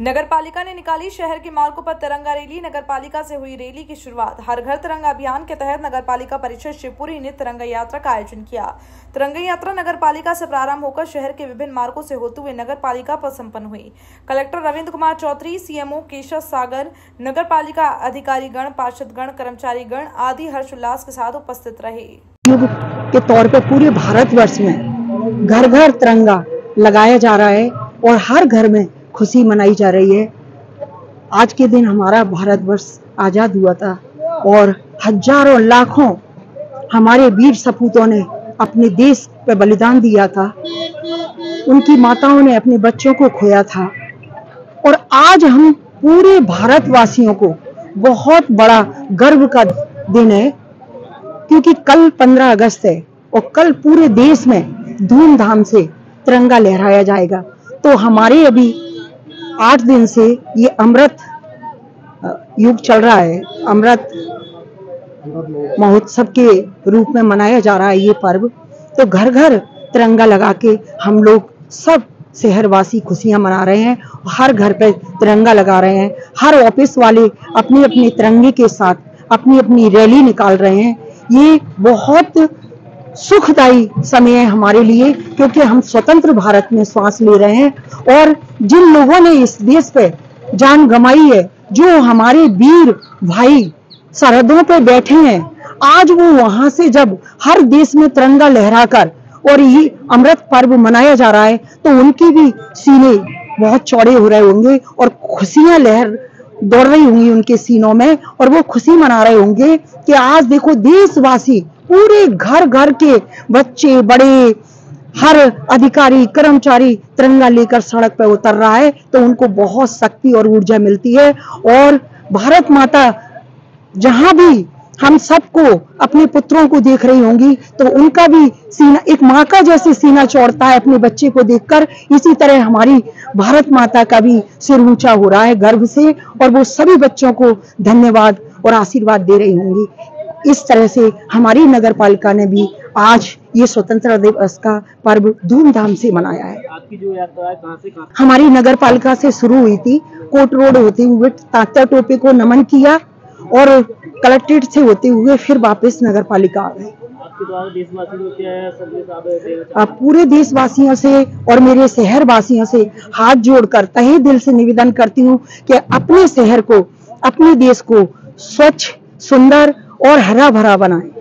नगर पालिका ने निकाली शहर के मार्गों पर तिरंगा रैली। नगर पालिका से हुई रैली की शुरुआत। हर घर तिरंगा अभियान के तहत नगर पालिका परिषद शिवपुरी ने तिरंगा यात्रा का आयोजन किया। तिरंगा यात्रा नगर पालिका से प्रारंभ होकर शहर के विभिन्न मार्गों से होते हुए नगर पालिका पर संपन्न हुई। कलेक्टर रविन्द्र कुमार चौधरी, सीएमओ केशव सागर नगर पालिका अधिकारी गण पार्षद गण कर्मचारी गण आदि हर्षोल्लास के साथ उपस्थित रहे। तौर पे पूरे भारतवर्ष में घर घर तिरंगा लगाया जा रहा है और हर घर में खुशी मनाई जा रही है। आज के दिन हमारा भारतवर्ष आज़ाद हुआ था और हज़ारों लाखों हमारे वीर सपूतों ने अपने देश पर बलिदान दिया था। उनकी माताओं ने अपने बच्चों को खोया था। और आज हम पूरे भारतवासियों को बहुत बड़ा गर्व का दिन है, क्योंकि कल 15 अगस्त है और कल पूरे देश में धूमधाम से तिरंगा लहराया जाएगा। तो हमारे अभी आठ दिन से ये अमृत युग चल रहा है। अमृत महोत्सव के रूप में मनाया जा रहा है ये पर्व। तो घर घर तिरंगा लगा के हम लोग सब शहरवासी खुशियाँ मना रहे हैं। हर घर पे तिरंगा लगा रहे हैं। हर ऑफ़िस वाले अपने अपने तिरंगे के साथ अपनी अपनी रैली निकाल रहे हैं। ये बहुत सुखदायी समय है हमारे लिए, क्योंकि हम स्वतंत्र भारत में श्वास ले रहे हैं और जिन लोगों ने इस देश पे जान गमाई है, जो हमारे वीर भाई सरहदों पे बैठे हैं, आज वो वहाँ से जब हर देश में तिरंगा लहराकर और ये अमृत पर्व मनाया जा रहा है तो उनकी भी सीने बहुत चौड़े हो रहे होंगे और खुशियाँ लहर दौड़ रही होंगी उनके सीनों में और वो खुशी मना रहे होंगे कि आज देखो देशवासी पूरे घर घर के बच्चे, बड़े, हर अधिकारी, कर्मचारी तिरंगा लेकर सड़क पर उतर रहा है तो उनको बहुत शक्ति और ऊर्जा मिलती है। और भारत माता, जहाँ भी हम सबको अपने पुत्रों को देख रही होंगी तो उनका भी सीना, एक माँ का जैसे सीना चौड़ता है अपने बच्चे को देखकर, इसी तरह हमारी भारत माता का भी सिर ऊँचा हो रहा है गर्व से, और वो सभी बच्चों को धन्यवाद और आशीर्वाद दे रही होंगी। इस तरह से हमारी नगर पालिका ने भी आज ये स्वतंत्रता दिवस का पर्व धूमधाम से मनाया है। आपकी जो यात्रा है कहाँ से कहाँ हमारी नगर पालिका से शुरू हुई थी कोट रोड होते हुए तात्या टोपे को नमन किया और कलेक्ट्रेट से होते हुए फिर वापस नगर पालिका आ गए पूरे देशवासियों से और मेरे शहर वासियों से हाथ जोड़कर तहे दिल से निवेदन करती हूँ कि अपने शहर को अपने देश को स्वच्छ सुंदर और हरा भरा बनाएँ।